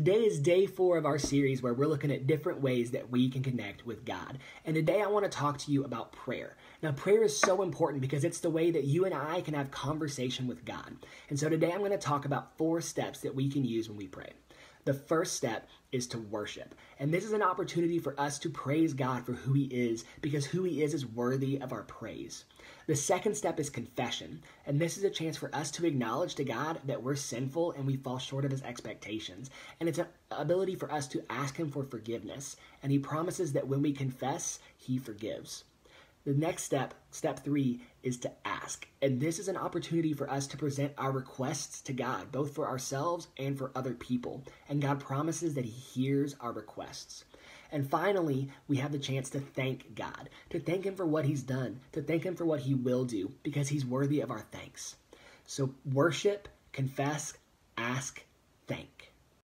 Today is day four of our series where we're looking at different ways that we can connect with God. And today I want to talk to you about prayer. Now, prayer is so important because it's the way that you and I can have conversation with God. And so today I'm going to talk about four steps that we can use when we pray. The first step is to worship. And this is an opportunity for us to praise God for who He is because who He is is worthy of our praise. The second step is confession. And this is a chance for us to acknowledge to God that we're sinful and we fall short of His expectations. And it's an ability for us to ask Him for forgiveness. And He promises that when we confess, He forgives. The next step, step three, is to ask. And this is an opportunity for us to present our requests to God, both for ourselves and for other people. And God promises that He hears our requests. And finally, we have the chance to thank God, to thank Him for what He's done, to thank Him for what He will do, because He's worthy of our thanks. So worship, confess, ask, thank.